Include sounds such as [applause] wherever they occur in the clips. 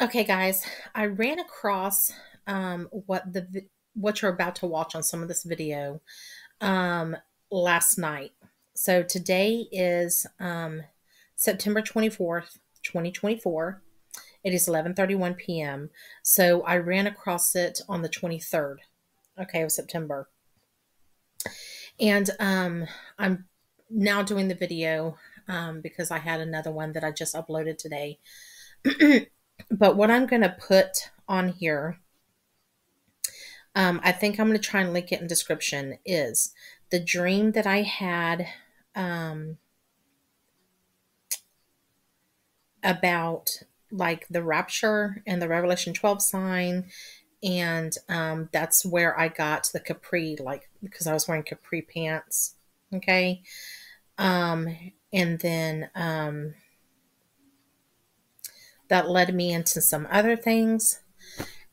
Okay, guys, I ran across um, what the what you're about to watch on some of this video um, last night. So today is um, September 24th, 2024. It is 11:31 p.m. So I ran across it on the 23rd, okay, of September. And um, I'm now doing the video um, because I had another one that I just uploaded today. [clears throat] but what I'm going to put on here, um, I think I'm going to try and link it in description, is the dream that I had um, about like the rapture and the Revelation 12 sign. And um, that's where I got the capri, like because I was wearing capri pants. Okay. Um, and then um, that led me into some other things.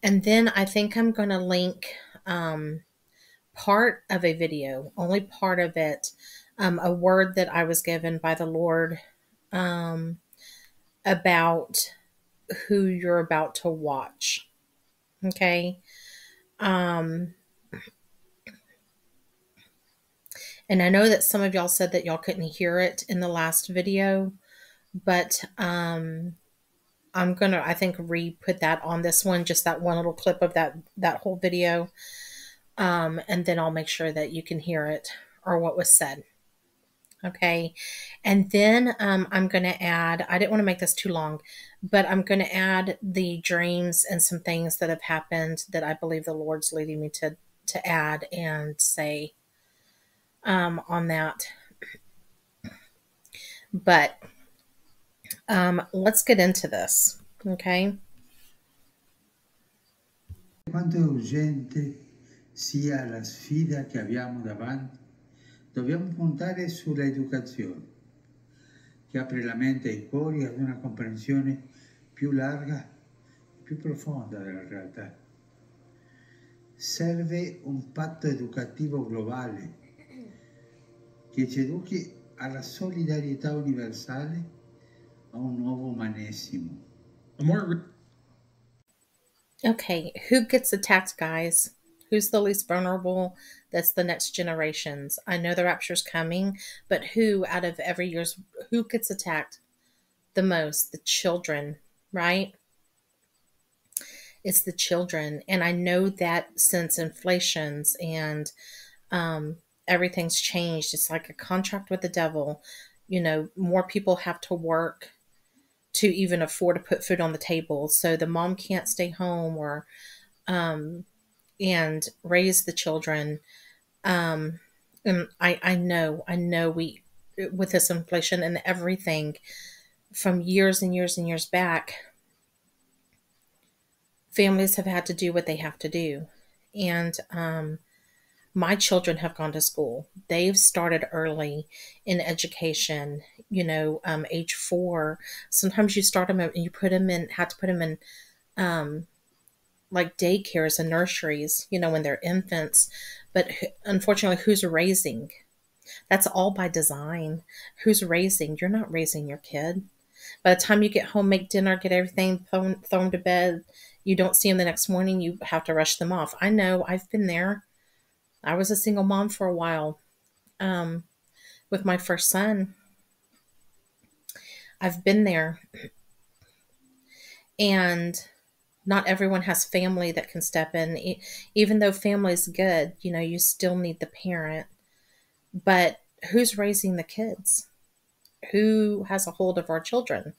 And then I think I'm going to link um, part of a video, only part of it, um, a word that I was given by the Lord um, about who you're about to watch. Okay. Um, and I know that some of y'all said that y'all couldn't hear it in the last video, but um, I'm gonna I think re-put that on this one, just that one little clip of that that whole video, um, and then I'll make sure that you can hear it or what was said. Okay, and then um, I'm gonna add. I didn't want to make this too long, but I'm gonna add the dreams and some things that have happened that I believe the Lord's leading me to to add and say um, on that. But um, let's get into this, okay? Quanto è urgente sia la sfida che abbiamo davanti, dobbiamo puntare sulla educazione, che apre la mente e i cuori ad una comprensione più larga e più profonda della realtà. Serve un patto educativo globale che ci educhi alla solidarietà universale, a un nuovo umanesimo. A more Okay, who gets attacked, guys? Who's the least vulnerable? That's the next generations. I know the rapture's coming, but who out of every year's who gets attacked the most? The children, right? It's the children, and I know that since inflations and um, everything's changed, it's like a contract with the devil. You know, more people have to work to even afford to put food on the table. So the mom can't stay home or um, and raise the children. Um, and I, I know, I know we with this inflation and everything from years and years and years back, families have had to do what they have to do. And um, my children have gone to school. They've started early in education, you know, um, age four. Sometimes you start them and you put them in, have to put them in um, like daycares and nurseries, you know, when they're infants. But unfortunately, who's raising? That's all by design. Who's raising? You're not raising your kid. By the time you get home, make dinner, get everything thrown, thrown to bed, you don't see them the next morning, you have to rush them off. I know, I've been there. I was a single mom for a while um, with my first son. I've been there. And not everyone has family that can step in. Even though family's good, you know, you still need the parent. But who's raising the kids? Who has a hold of our children?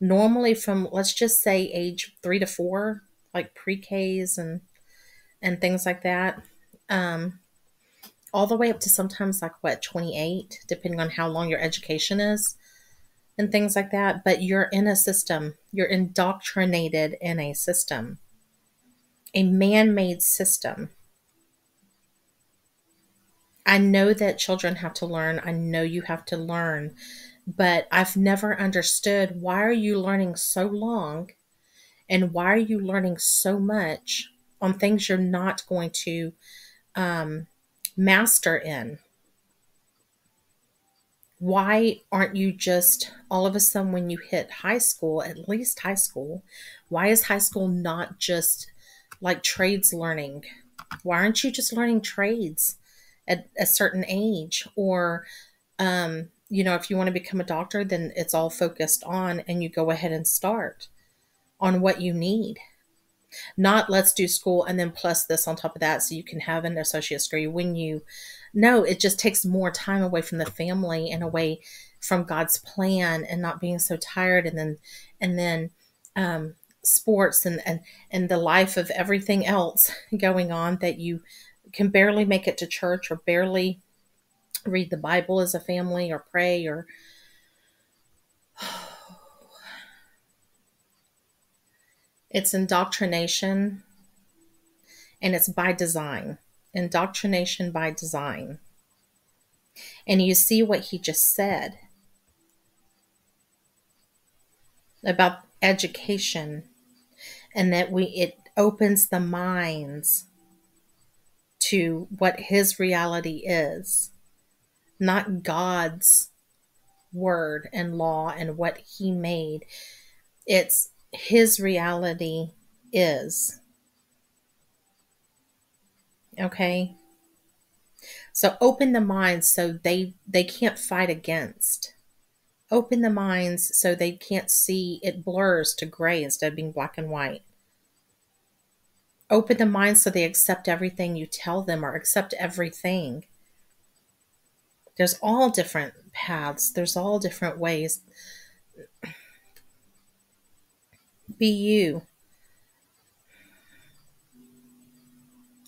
Normally, from let's just say age three to four, like pre-Ks and and things like that, um, all the way up to sometimes like what 28 depending on how long your education is and things like that. But you're in a system you're indoctrinated in a system a man-made system. I know that children have to learn. I know you have to learn. But i've never understood why are you learning so long? And why are you learning so much on things you're not going to um, master in. Why aren't you just all of a sudden when you hit high school, at least high school, why is high school not just like trades learning? Why aren't you just learning trades at a certain age? Or, um, you know, if you want to become a doctor, then it's all focused on and you go ahead and start on what you need. Not let's do school and then plus this on top of that so you can have an associate's degree when you no, it just takes more time away from the family and away from God's plan and not being so tired and then and then um sports and and and the life of everything else going on that you can barely make it to church or barely read the Bible as a family or pray or it's indoctrination and it's by design. Indoctrination by design. And you see what he just said about education and that we it opens the minds to what his reality is not god's word and law and what he made. It's his reality is. Okay? So open the minds so they they can't fight against. Open the minds so they can't see it blurs to gray instead of being black and white. Open the minds so they accept everything you tell them or accept everything. There's all different paths. There's all different ways be you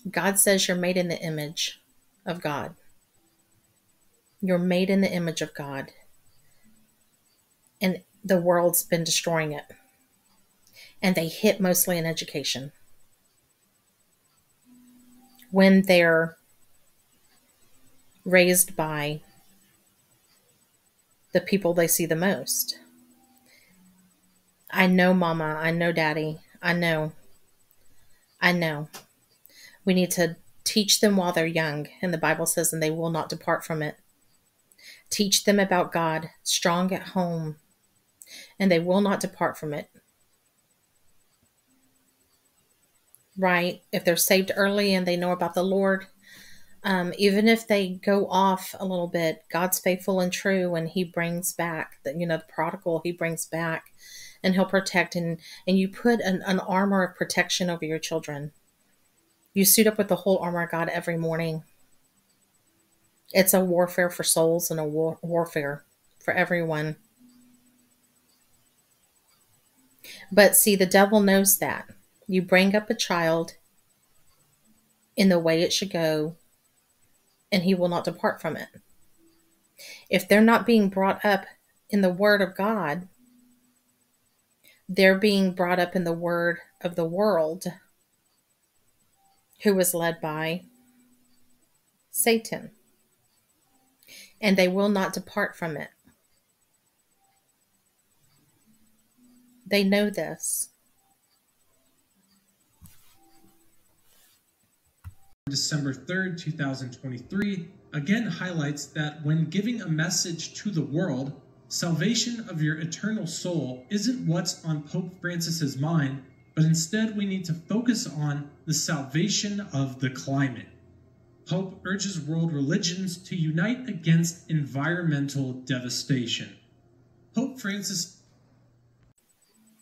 god says you're made in the image of god you're made in the image of god and the world's been destroying it. And they hit mostly in education. When they're raised by the people they see the most. I know, Mama. I know, Daddy. I know. I know. We need to teach them while they're young. And the Bible says, and they will not depart from it. Teach them about God, strong at home, and they will not depart from it. Right? If they're saved early and they know about the Lord, um, even if they go off a little bit, God's faithful and true, and He brings back the you know the prodigal. He brings back, and He'll protect and and you put an, an armor of protection over your children. You suit up with the whole armor of God every morning. It's a warfare for souls and a war- warfare for everyone. But see, the devil knows that. You bring up a child in the way it should go, and he will not depart from it. If they're not being brought up in the Word of God, they're being brought up in the Word of the world, who was led by Satan. And they will not depart from it. They know this. December 3rd, 2023, again highlights that when giving a message to the world, salvation of your eternal soul isn't what's on Pope Francis's mind, but instead we need to focus on the salvation of the climate. Pope urges world religions to unite against environmental devastation. Pope Francis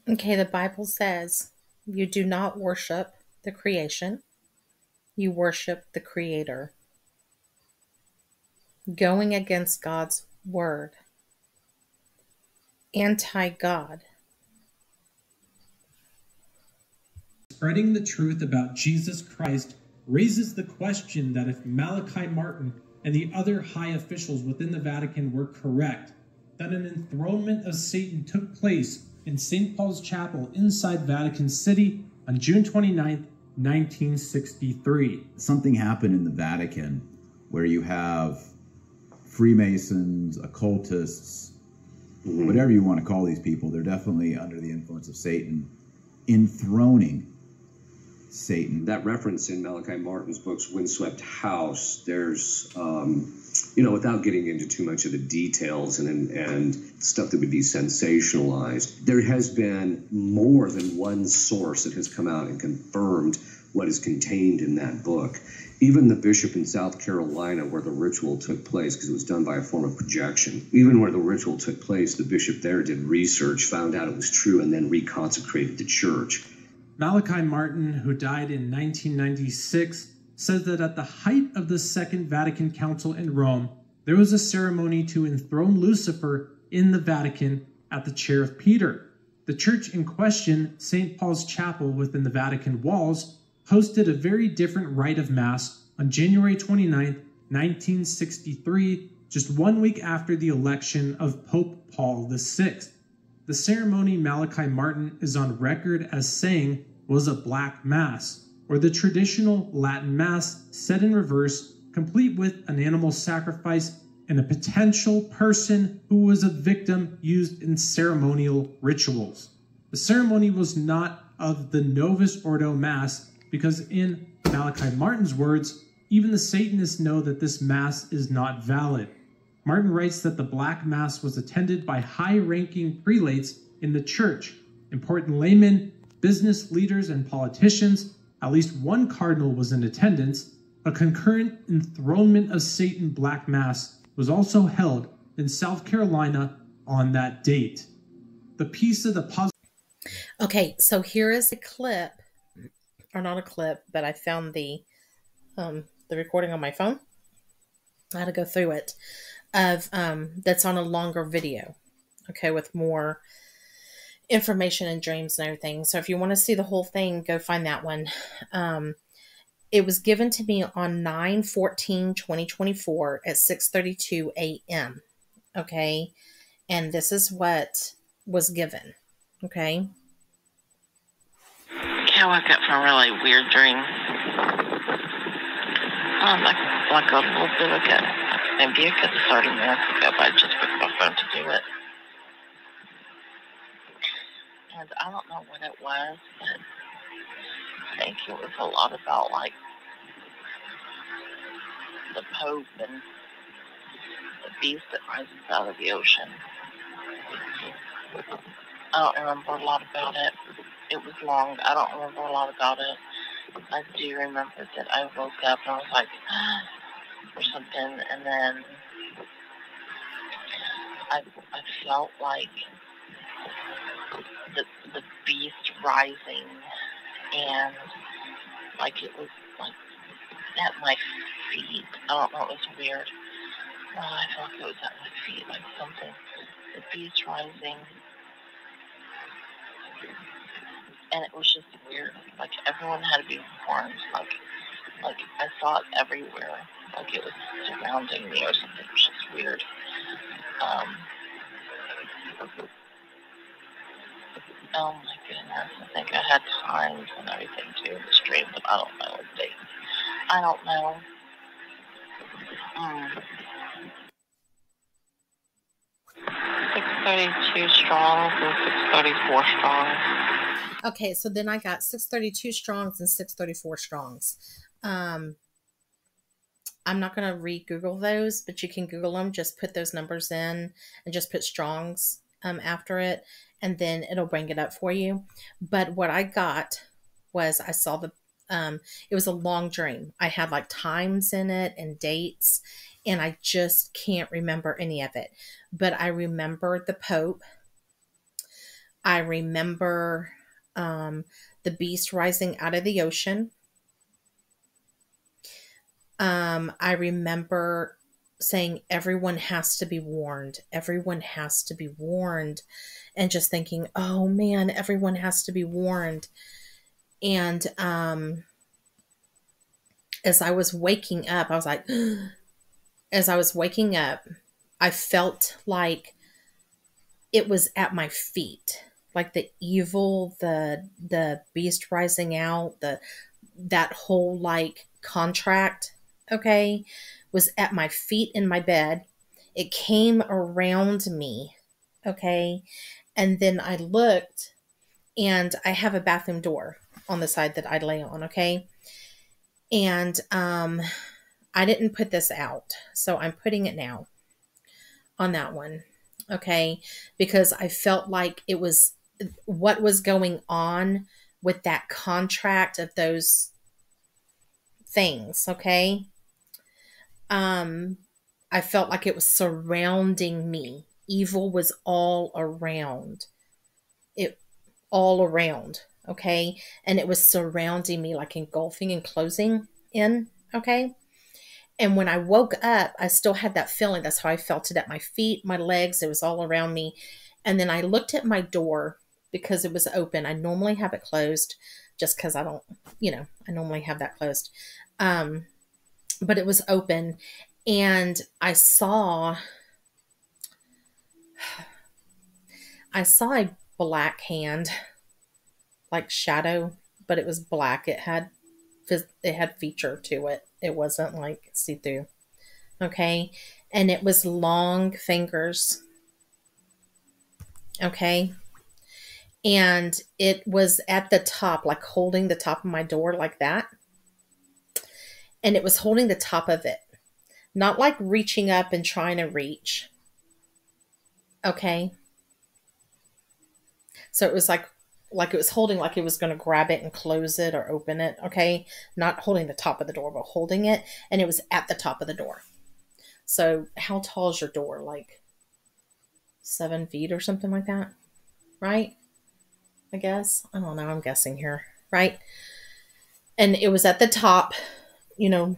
Okay, the Bible says you do not worship the creation, you worship the Creator. Going against God's word, anti God. Spreading the truth about Jesus Christ raises the question that if Malachi Martin and the other high officials within the Vatican were correct, that an enthronement of Satan took place in St. Paul's Chapel inside Vatican City on June 29, 1963. Something happened in the Vatican where you have Freemasons, occultists, mm-hmm. whatever you want to call these people, they're definitely under the influence of Satan, enthroning Satan. That reference in Malachi Martin's books, Windswept House, there's um, you know, without getting into too much of the details and, and stuff that would be sensationalized, there has been more than one source that has come out and confirmed what is contained in that book. Even the bishop in South Carolina, where the ritual took place, because it was done by a form of projection, even where the ritual took place, the bishop there did research, found out it was true, and then reconsecrated the church. Malachi Martin, who died in 1996, says that at the height of the Second Vatican Council in Rome, there was a ceremony to enthrone Lucifer in the Vatican at the chair of Peter. The church in question, St. Paul's Chapel within the Vatican walls, hosted a very different rite of Mass on January 29, 1963, just one week after the election of Pope Paul VI. The ceremony Malachi Martin is on record as saying was a Black Mass, or the traditional Latin Mass set in reverse, complete with an animal sacrifice and a potential person who was a victim used in ceremonial rituals. The ceremony was not of the Novus Ordo Mass because, in Malachi Martin's words, even the Satanists know that this Mass is not valid. Martin writes that the Black Mass was attended by high ranking prelates in the church, important laymen, business leaders, and politicians. At least one cardinal was in attendance. A concurrent enthronement of Satan Black Mass was also held in South Carolina on that date. The piece of the puzzle. Okay, so here is a clip, or not a clip, but I found the um, the recording on my phone. I had to go through it of um, that's on a longer video, okay, with more information and dreams and everything. So if you want to see the whole thing, go find that one. Um, it was given to me on 9 14 2024 at 6:32 a.m. Okay? And this is what was given. Okay? I woke up from a really weird dream. Um, like, like a little bit ago. Maybe a good 30 minutes ago, but I just picked my phone to do it. And I don't know what it was, but I think it was a lot about like the Pope and the beast that rises out of the ocean. I don't remember a lot about it. It was long. I don't remember a lot about it. I do remember that I woke up and I was like, [gasps] or something, and then I, I felt like the the beast rising, and like it was like at my feet. I don't know. It was weird. Oh, I felt like it was at my feet, like something. The beast rising, and it was just weird. Like everyone had to be horns. Like, like I saw it everywhere. Like it was surrounding me or something. It was just weird. Um, oh my goodness. I think I had times and everything too in the stream, but I don't know what dates. I don't know. Mm. 632 strong and 634 strongs. Okay, so then I got 632 strongs and 634 strongs. Um, I'm not going to re Google those, but you can Google them. Just put those numbers in and just put strongs um, after it, and then it'll bring it up for you. But what I got was I saw the, um, it was a long dream. I had like times in it and dates, and I just can't remember any of it. But I remember the Pope. I remember um, the beast rising out of the ocean. Um, I remember saying everyone has to be warned. Everyone has to be warned. And just thinking, oh man, everyone has to be warned. And um, as I was waking up, I was like, [gasps] as I was waking up, I felt like it was at my feet like the evil the the beast rising out the that whole like contract okay, was at my feet in my bed. It came around me, okay, and then I looked and I have a bathroom door on the side that I lay on, okay, and um, I didn't put this out, so I'm putting it now on that one. Okay, because I felt like it was what was going on with that contract of those things, okay? Um I felt like it was surrounding me. Evil was all around. It all around, okay? And it was surrounding me like engulfing and closing in, okay? And when I woke up, I still had that feeling. That's how I felt it at my feet, my legs. It was all around me. And then I looked at my door because it was open. I normally have it closed just because I don't, you know, I normally have that closed. Um, but it was open. And I saw, I saw a black hand, like shadow, but it was black. It had, it had feature to it it wasn't like see through. Okay. And it was long fingers. Okay. And it was at the top, like holding the top of my door like that. And it was holding the top of it, not like reaching up and trying to reach. Okay. So it was like like it was holding like it was going to grab it and close it or open it okay not holding the top of the door but holding it and it was at the top of the door so how tall is your door like seven feet or something like that right i guess i don't know i'm guessing here right and it was at the top you know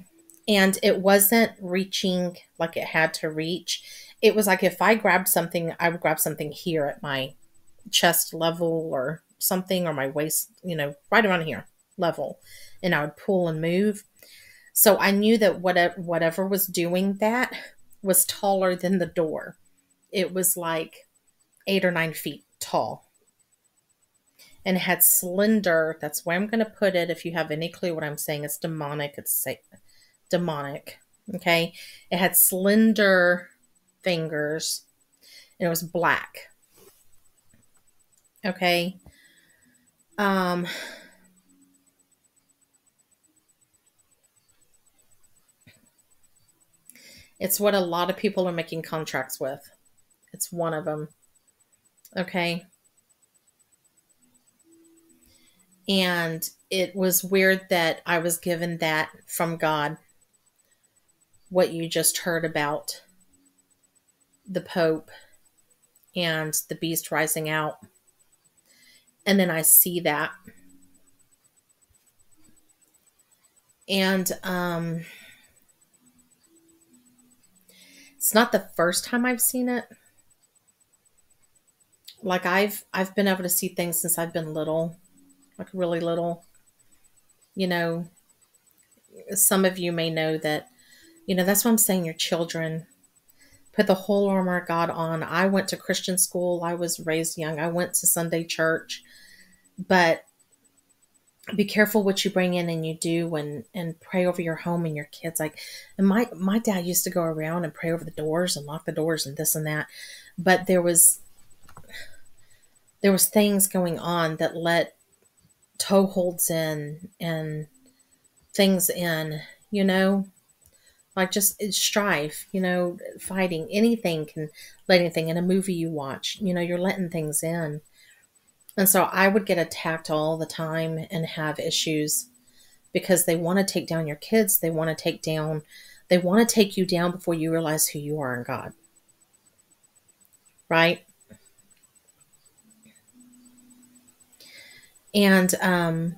and it wasn't reaching like it had to reach it was like if i grabbed something i would grab something here at my chest level or something or my waist, you know, right around here level. And I would pull and move. So I knew that whatever, whatever was doing that was taller than the door. It was like eight or nine feet tall and had slender. That's where I'm going to put it. If you have any clue what I'm saying, it's demonic. It's say demonic. Okay. It had slender fingers and it was black. Okay. Um, it's what a lot of people are making contracts with. It's one of them. Okay. And it was weird that I was given that from God. What you just heard about the Pope and the beast rising out and then I see that. And um, it's not the first time I've seen it. Like I've I've been able to see things since I've been little, like really little. You know, some of you may know that, you know, that's why I'm saying. Your children put the whole armor of God on. I went to Christian school. I was raised young. I went to Sunday church but be careful what you bring in and you do and and pray over your home and your kids like and my my dad used to go around and pray over the doors and lock the doors and this and that but there was there was things going on that let toe holds in and things in you know like just strife you know fighting anything can let anything in a movie you watch you know you're letting things in and so I would get attacked all the time and have issues because they want to take down your kids. They want to take down, they want to take you down before you realize who you are in God. Right? And um,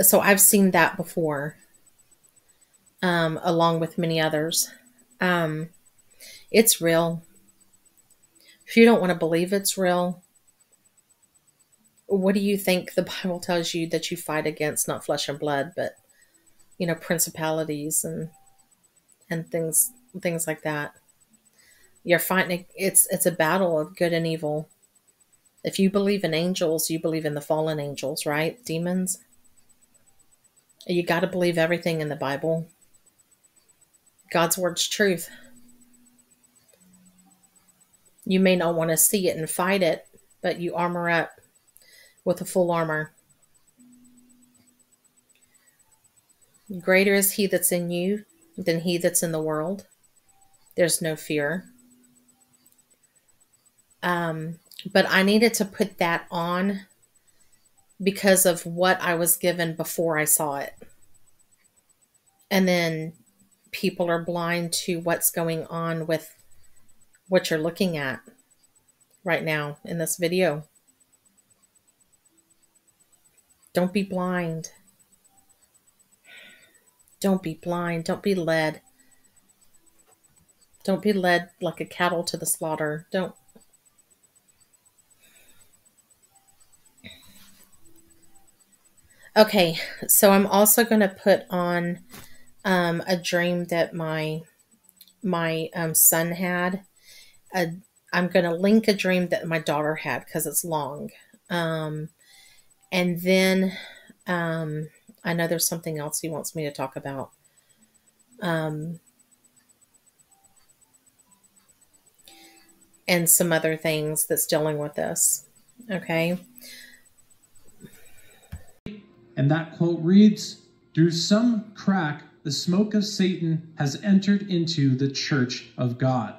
so I've seen that before, um, along with many others. Um, it's real. If you don't want to believe it's real, what do you think the Bible tells you that you fight against not flesh and blood, but you know, principalities and and things things like that. You're fighting it's it's a battle of good and evil. If you believe in angels, you believe in the fallen angels, right? Demons. You got to believe everything in the Bible. God's word's truth. You may not want to see it and fight it, but you armor up with a full armor. Greater is he that's in you than he that's in the world. There's no fear. Um, but I needed to put that on because of what I was given before I saw it. And then people are blind to what's going on with what you're looking at right now in this video. Don't be blind. Don't be blind. Don't be led. Don't be led like a cattle to the slaughter. Don't. Okay, so I'm also going to put on um, a dream that my my um, son had. I'm going to link a dream that my daughter had because it's long. Um, and then um, I know there's something else he wants me to talk about. Um, and some other things that's dealing with this. Okay. And that quote reads Through some crack, the smoke of Satan has entered into the church of God.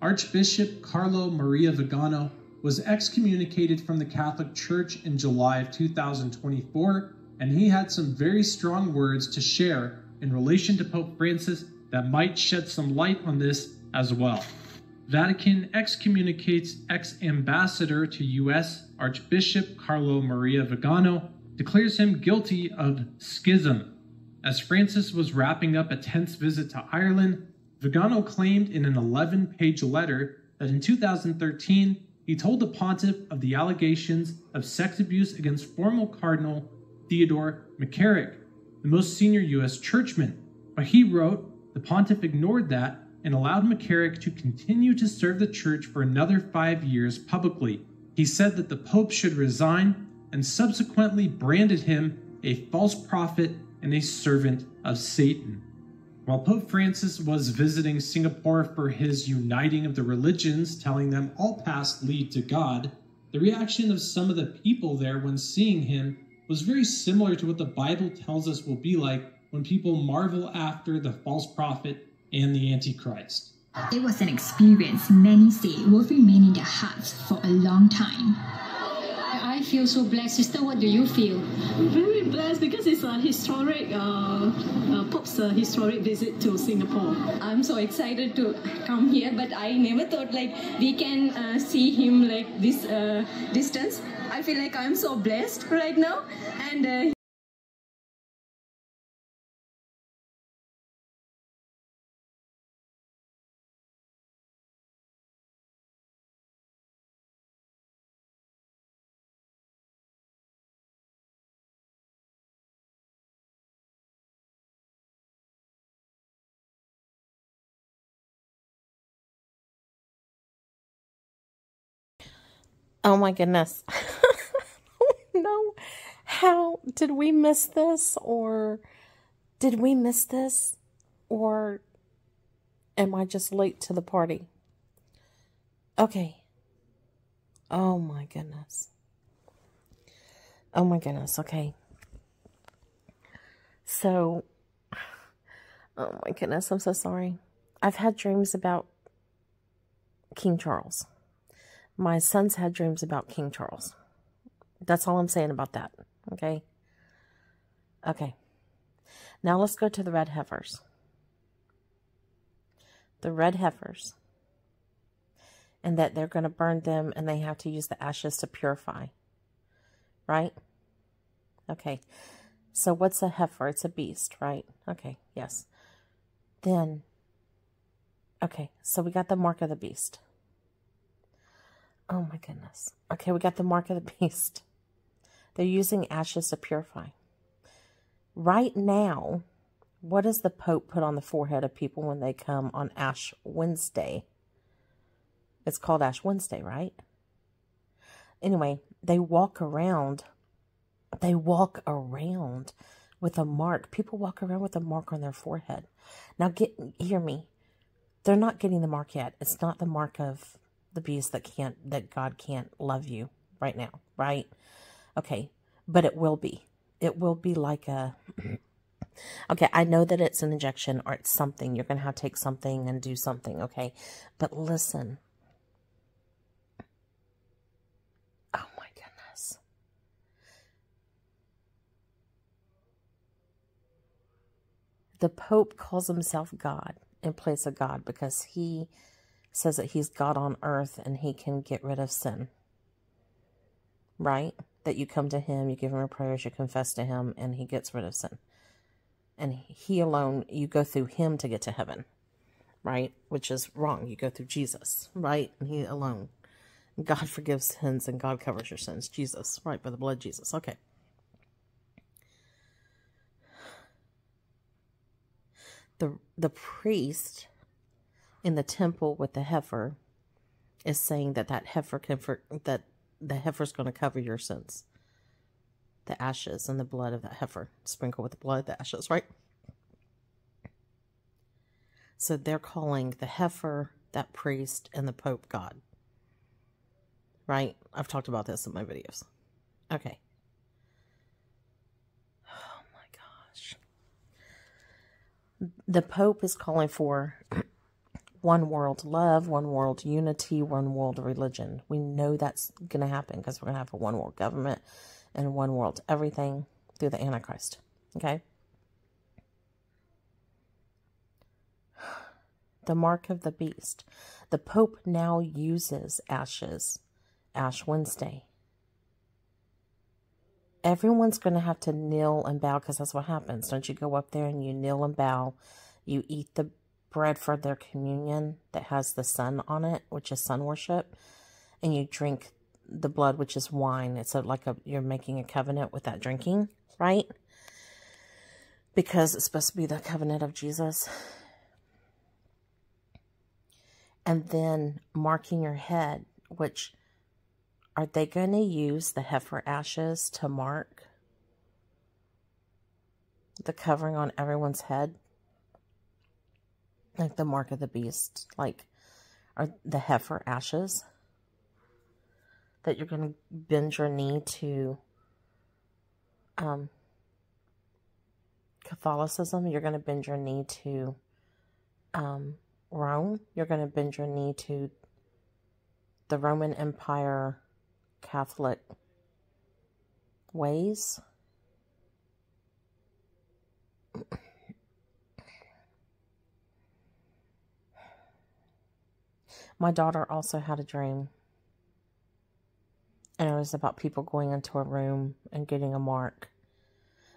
Archbishop Carlo Maria Vigano was excommunicated from the Catholic Church in July of 2024 and he had some very strong words to share in relation to Pope Francis that might shed some light on this as well. Vatican excommunicates ex ambassador to U.S. Archbishop Carlo Maria Vigano, declares him guilty of schism. As Francis was wrapping up a tense visit to Ireland, Vigano claimed in an 11 page letter that in 2013 he told the pontiff of the allegations of sex abuse against former Cardinal Theodore McCarrick, the most senior U.S. churchman. But he wrote, the pontiff ignored that and allowed McCarrick to continue to serve the church for another five years publicly. He said that the Pope should resign and subsequently branded him a false prophet and a servant of Satan. While Pope Francis was visiting Singapore for his uniting of the religions, telling them all paths lead to God, the reaction of some of the people there when seeing him was very similar to what the Bible tells us will be like when people marvel after the false prophet and the Antichrist. It was an experience many say will remain in their hearts for a long time. I feel so blessed. Sister, what do you feel? Very blessed because it's a historic, uh, uh, Pope's uh, historic visit to Singapore. I'm so excited to come here, but I never thought like we can uh, see him like this uh, distance. I feel like I'm so blessed right now, and. Oh my goodness. [laughs] no. How did we miss this? Or did we miss this? Or am I just late to the party? Okay. Oh my goodness. Oh my goodness. Okay. So, oh my goodness. I'm so sorry. I've had dreams about King Charles. My son's had dreams about King Charles. That's all I'm saying about that. Okay. Okay. Now let's go to the red heifers. The red heifers. And that they're going to burn them and they have to use the ashes to purify. Right? Okay. So what's a heifer? It's a beast, right? Okay. Yes. Then, okay. So we got the mark of the beast. Oh my goodness. Okay, we got the mark of the [laughs] beast. They're using ashes to purify. Right now, what does the Pope put on the forehead of people when they come on Ash Wednesday? It's called Ash Wednesday, right? Anyway, they walk around. They walk around with a mark. People walk around with a mark on their forehead. Now, get hear me. They're not getting the mark yet. It's not the mark of the beast that can't that God can't love you right now, right? Okay, but it will be. It will be like a [clears throat] Okay, I know that it's an injection or it's something. You're going to have to take something and do something, okay? But listen. Oh my goodness. The Pope calls himself God in place of God because he says that he's God on earth and he can get rid of sin. Right? That you come to him, you give him your prayers, you confess to him, and he gets rid of sin. And he alone, you go through him to get to heaven. Right? Which is wrong. You go through Jesus. Right? And he alone. God [laughs] forgives sins and God covers your sins. Jesus. Right? By the blood Jesus. Okay. The, the priest in the temple with the heifer is saying that that heifer can for, that the heifer is going to cover your sins. The ashes and the blood of that heifer. Sprinkle with the blood the ashes right? So they're calling the heifer that priest and the pope god. Right? I've talked about this in my videos. Okay. Oh my gosh. The pope is calling for one world love, one world unity, one world religion. We know that's going to happen because we're going to have a one world government and one world everything through the Antichrist. Okay? [sighs] The mark of the beast. The Pope now uses ashes, Ash Wednesday. Everyone's going to have to kneel and bow because that's what happens. Don't you go up there and you kneel and bow? You eat the bread for their communion that has the sun on it, which is sun worship, and you drink the blood, which is wine. It's a, like a you're making a covenant with that drinking, right? Because it's supposed to be the covenant of Jesus. And then marking your head, which are they going to use the heifer ashes to mark the covering on everyone's head? Like the mark of the beast, like are the heifer ashes that you're going to bend your knee to um, Catholicism. You're going to bend your knee to um, Rome. You're going to bend your knee to the Roman Empire Catholic ways. My daughter also had a dream. And it was about people going into a room and getting a mark.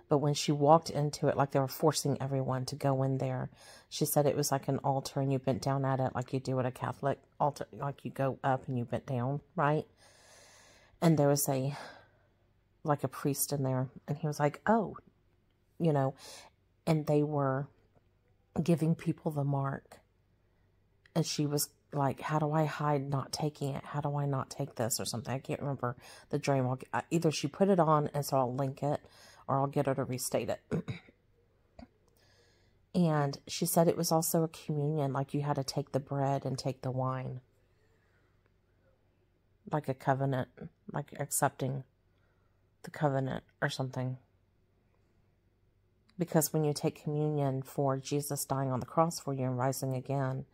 But when she walked into it, like they were forcing everyone to go in there, she said it was like an altar and you bent down at it like you do at a Catholic altar, like you go up and you bent down, right? And there was a, like a priest in there. And he was like, oh, you know, and they were giving people the mark. And she was like, how do I hide not taking it? How do I not take this or something? I can't remember the dream. I'll, either she put it on and so I'll link it or I'll get her to restate it. [clears throat] and she said it was also a communion, like you had to take the bread and take the wine. Like a covenant, like accepting the covenant or something. Because when you take communion for Jesus dying on the cross for you and rising again,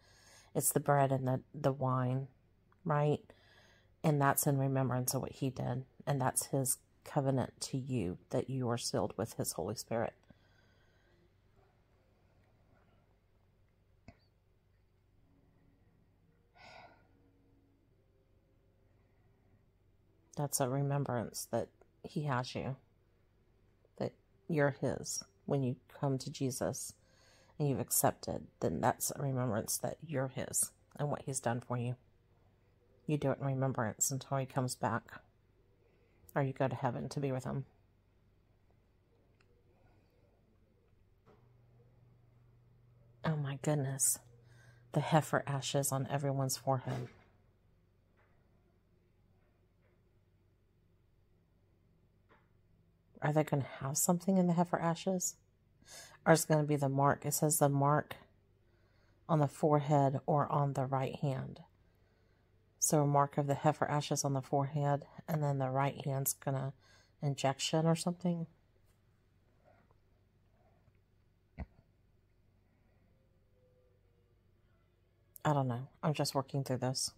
it's the bread and the, the wine, right? And that's in remembrance of what he did. And that's his covenant to you that you are sealed with his Holy Spirit. That's a remembrance that he has you, that you're his when you come to Jesus and you've accepted, then that's a remembrance that you're His and what He's done for you. You do it in remembrance until He comes back or you go to heaven to be with Him. Oh my goodness. The heifer ashes on everyone's forehead. Are they going to have something in the heifer ashes? or it's going to be the mark. It says the mark on the forehead or on the right hand. So a mark of the heifer ashes on the forehead, and then the right hand's going to injection or something. I don't know. I'm just working through this.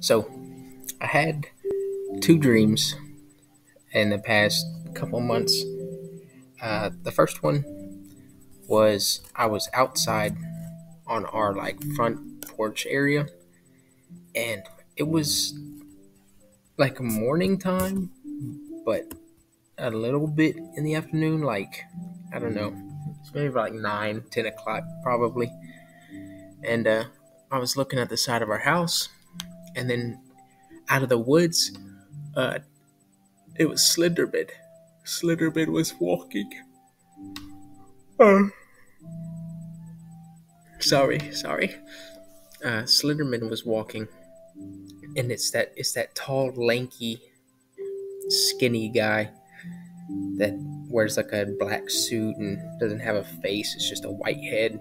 So, I had two dreams in the past couple months. Uh, the first one was I was outside on our like front porch area, and it was like morning time, but a little bit in the afternoon, like I don't know, it's maybe like nine, ten o'clock probably. And uh, I was looking at the side of our house, and then out of the woods, uh, it was Slenderman. Slenderman was walking. Uh, sorry, sorry. Uh, Slenderman was walking, and it's that it's that tall, lanky, skinny guy that wears like a black suit and doesn't have a face. It's just a white head,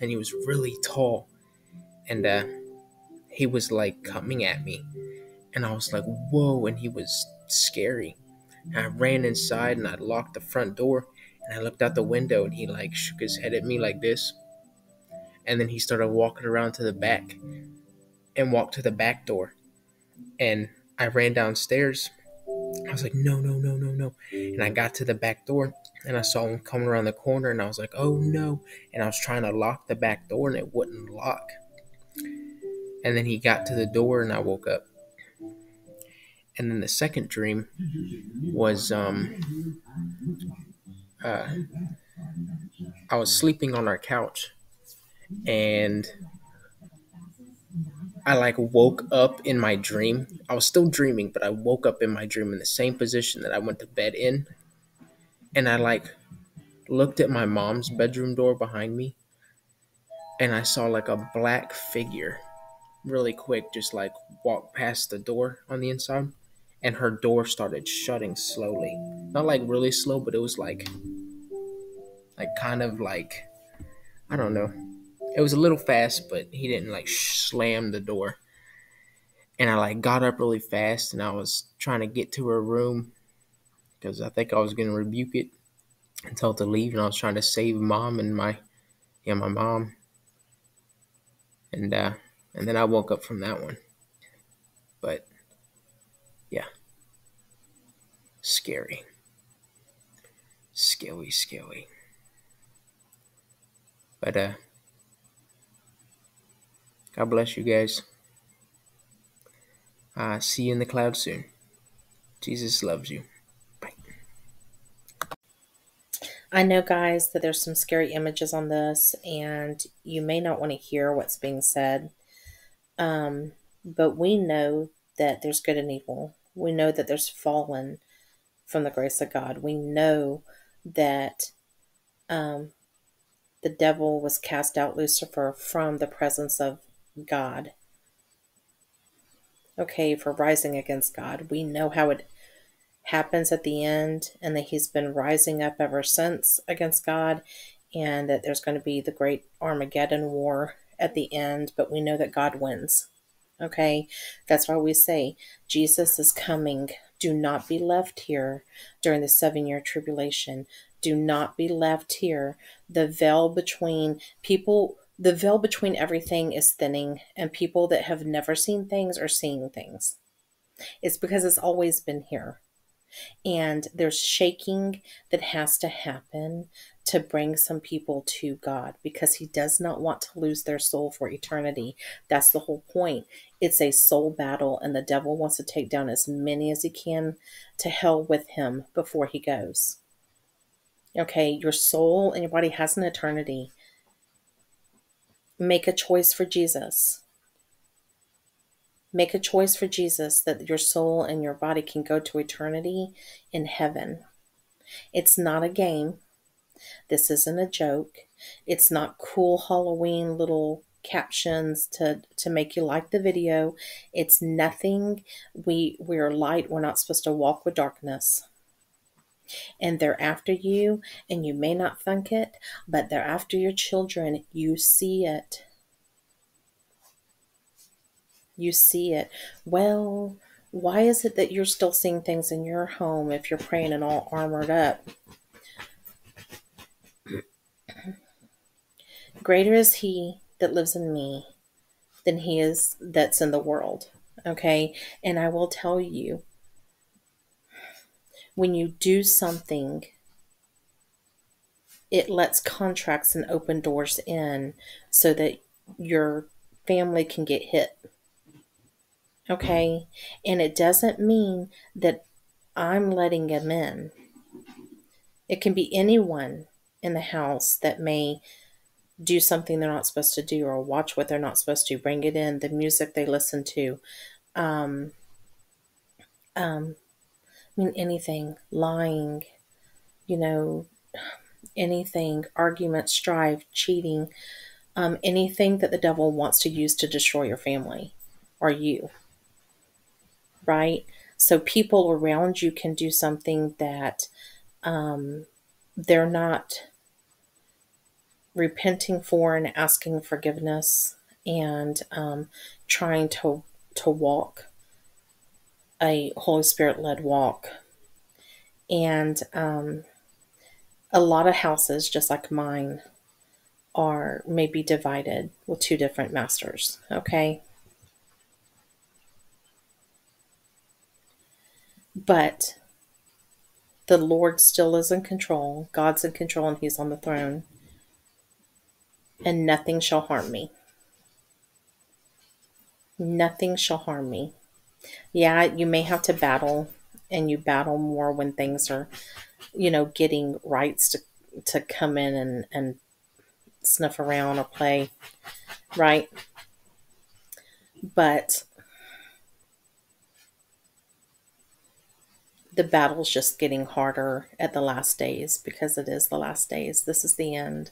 and he was really tall, and uh, he was like coming at me, and I was like, "Whoa!" And he was scary. And I ran inside and I locked the front door, and I looked out the window, and he like shook his head at me like this, and then he started walking around to the back, and walked to the back door, and I ran downstairs. I was like, no, no, no, no, no. And I got to the back door and I saw him coming around the corner and I was like, oh no. And I was trying to lock the back door and it wouldn't lock. And then he got to the door and I woke up. And then the second dream was um uh I was sleeping on our couch and I like woke up in my dream. I was still dreaming, but I woke up in my dream in the same position that I went to bed in. And I like looked at my mom's bedroom door behind me and I saw like a black figure really quick just like walk past the door on the inside and her door started shutting slowly. Not like really slow, but it was like like kind of like I don't know it was a little fast, but he didn't like slam the door. And I like got up really fast and I was trying to get to her room because I think I was going to rebuke it and tell it to leave. And I was trying to save mom and my, yeah, my mom. And, uh, and then I woke up from that one. But yeah, scary. Scary, scary. But, uh, God bless you guys. Uh, see you in the cloud soon. Jesus loves you. Bye. I know, guys, that there's some scary images on this, and you may not want to hear what's being said. Um, but we know that there's good and evil. We know that there's fallen from the grace of God. We know that um, the devil was cast out, Lucifer, from the presence of God. Okay, for rising against God. We know how it happens at the end and that he's been rising up ever since against God and that there's going to be the great Armageddon war at the end, but we know that God wins. Okay, that's why we say Jesus is coming. Do not be left here during the seven year tribulation. Do not be left here. The veil between people the veil between everything is thinning, and people that have never seen things are seeing things. It's because it's always been here. And there's shaking that has to happen to bring some people to God because He does not want to lose their soul for eternity. That's the whole point. It's a soul battle, and the devil wants to take down as many as he can to hell with him before he goes. Okay, your soul and your body has an eternity make a choice for Jesus. Make a choice for Jesus that your soul and your body can go to eternity in heaven. It's not a game. This isn't a joke. It's not cool Halloween little captions to to make you like the video. It's nothing. We we're light. We're not supposed to walk with darkness and they're after you, and you may not think it, but they're after your children. You see it. You see it. Well, Why is it that you're still seeing things in your home if you're praying and all armored up? Greater is he that lives in me than he is that's in the world. Okay. And I will tell you, when you do something, it lets contracts and open doors in so that your family can get hit. Okay. And it doesn't mean that I'm letting them in. It can be anyone in the house that may do something they're not supposed to do or watch what they're not supposed to, bring it in, the music they listen to. Um, um, I mean, anything, lying, you know, anything, argument, strife, cheating, um, anything that the devil wants to use to destroy your family or you. Right? So people around you can do something that um, they're not repenting for and asking forgiveness and um, trying to to walk a Holy Spirit led walk. And um, a lot of houses, just like mine, are maybe divided with two different masters. Okay. But the Lord still is in control. God's in control and He's on the throne and nothing shall harm me. Nothing shall harm me. Yeah, you may have to battle, and you battle more when things are, you know, getting rights to to come in and and snuff around or play, right? But the battle's just getting harder at the last days because it is the last days. This is the end.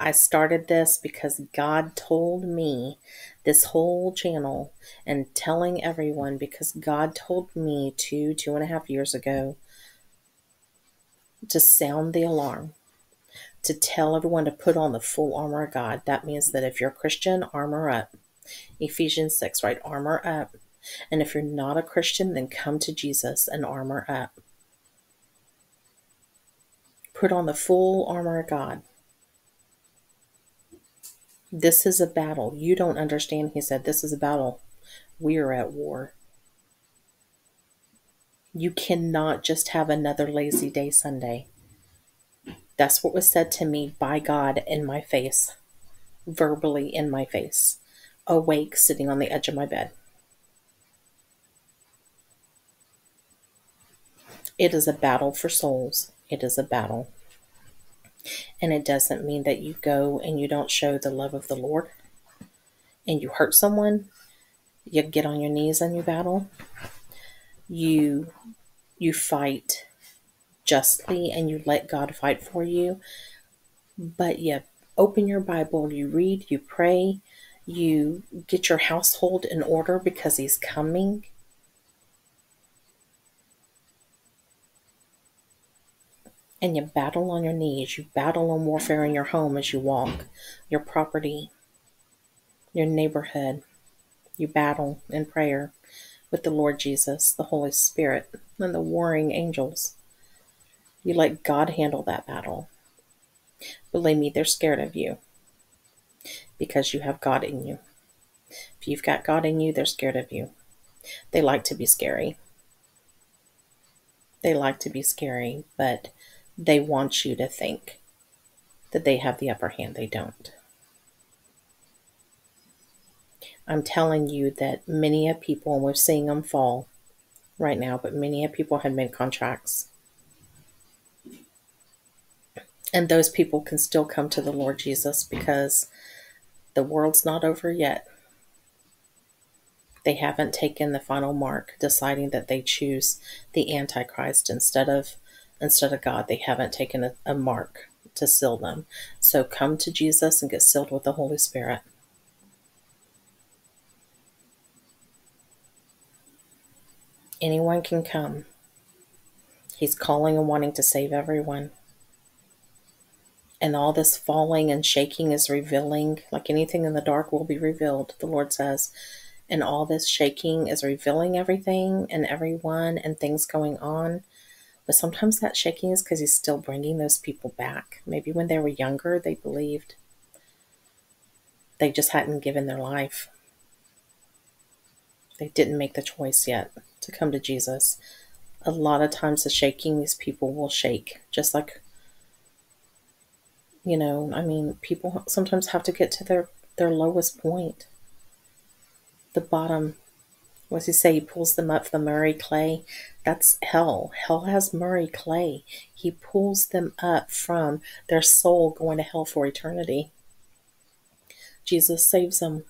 I started this because God told me this whole channel and telling everyone because God told me two, two and a half years ago to sound the alarm, to tell everyone to put on the full armor of God. That means that if you're a Christian, armor up. Ephesians 6, right? Armor up. And if you're not a Christian, then come to Jesus and armor up. Put on the full armor of God. This is a battle. You don't understand, he said. This is a battle. We are at war. You cannot just have another lazy day Sunday. That's what was said to me by God in my face, verbally in my face, awake, sitting on the edge of my bed. It is a battle for souls. It is a battle. And it doesn't mean that you go and you don't show the love of the Lord and you hurt someone. You get on your knees and you battle. You you fight justly and you let God fight for you. But you open your Bible, you read, you pray, you get your household in order because he's coming and you battle on your knees. You battle on warfare in your home as you walk, your property, your neighborhood. You battle in prayer with the Lord Jesus, the Holy Spirit, and the warring angels. You let God handle that battle. Believe me, they're scared of you because you have God in you. If you've got God in you, they're scared of you. They like to be scary. They like to be scary, but they want you to think that they have the upper hand. They don't. I'm telling you that many of people, and we're seeing them fall right now, but many of people have made contracts. And those people can still come to the Lord Jesus because the world's not over yet. They haven't taken the final mark, deciding that they choose the Antichrist instead of instead of God. They haven't taken a, a mark to seal them. So come to Jesus and get sealed with the Holy Spirit. Anyone can come. He's calling and wanting to save everyone. And all this falling and shaking is revealing, like anything in the dark will be revealed, the Lord says. and all this shaking is revealing everything and everyone and things going on. But sometimes that shaking is because he's still bringing those people back. Maybe when they were younger, they believed they just hadn't given their life. They didn't make the choice yet to come to Jesus. A lot of times, the shaking, these people will shake, just like, you know, I mean, people sometimes have to get to their, their lowest point the bottom. What does he say? He pulls them up from the Murray clay. That's hell. Hell has Murray clay. He pulls them up from their soul going to hell for eternity. Jesus saves them.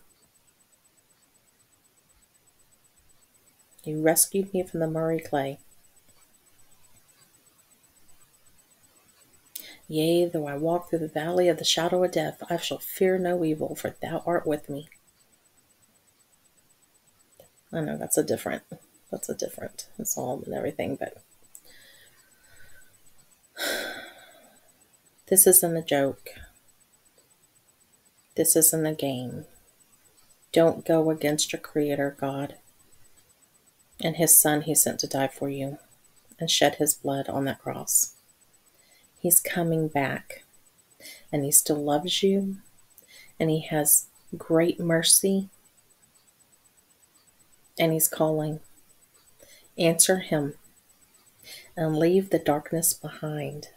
He rescued me from the Murray clay. Yea, though I walk through the valley of the shadow of death, I shall fear no evil, for thou art with me. I know that's a different, that's a different psalm and everything, but [sighs] this isn't a joke. This isn't a game. Don't go against your Creator, God, and His Son He sent to die for you and shed His blood on that cross. He's coming back, and He still loves you, and He has great mercy and He's calling. Answer Him and leave the darkness behind.